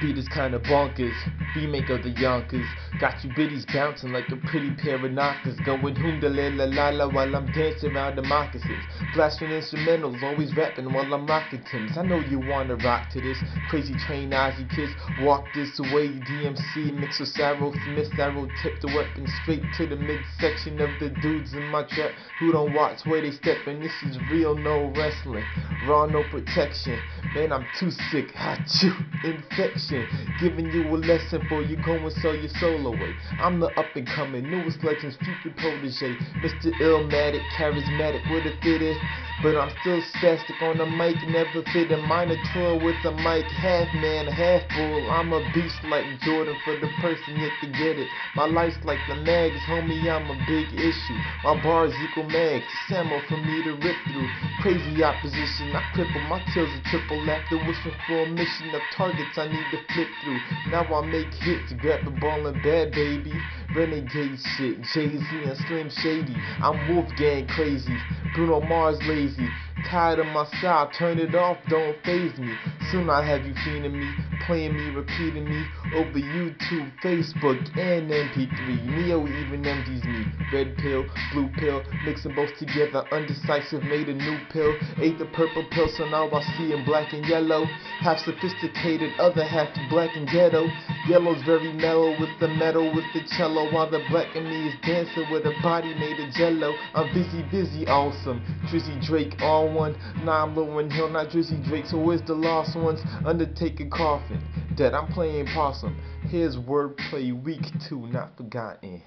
beat is kinda bonkers. Remake of the Yonkers. Got you biddies bouncing like a pretty pair of knockers. Going hoom da la la la while I'm dancing around the moccasins. Blasting instrumentals, always rapping while I'm rocking Tims. I know you wanna rock to this. Crazy train Ozzy kids. Walk this way, DMC, mix with Sarrow Smith, Arrow tip the weapon straight to the midsection of the dudes in my trap who don't watch where they step. And this is real, no wrestling. Raw, no protection. Man, I'm too sick. Hot you infection. Giving you a lesson for you go and sell your soul away. I'm the up and coming, newest legends, future protege. Mr. Illmatic, charismatic, with a fitted. But I'm still spastic on the mic, never fit a minor tour with a mic, half man, half bull. I'm a beast like Jordan for the person yet to get it. My life's like the mags, homie, I'm a big issue. My bars equal mags, ammo for me to rip through. Crazy opposition, I cripple my kills a triple after wishing for a mission of targets I need to flip through. Now I make hits, grab the ball and bad baby. Renegade shit, Jay-Z and Slim Shady. I'm Wolfgang crazy, Bruno Mars lazy. Tired of my style, turn it off, don't phase me. Soon I'll have you fiending me, playing me, repeating me over YouTube, Facebook, and MP3. Neo even empties me. Red pill, blue pill, mixing both together, undecisive, made a new pill. Ate the purple pill, so now I see in black and yellow. Half sophisticated, other half black and ghetto. Yellow's very mellow with the metal, with the cello, while the black in me is dancing with a body made of jello. I'm busy, busy, awesome. Drizzy Drake, all one. Nah, I'm Lauryn Hill, not Drizzy Drake, so where's the lost ones? Undertaker coffin. Dead, I'm playing possum. Here's wordplay week two, not forgotten.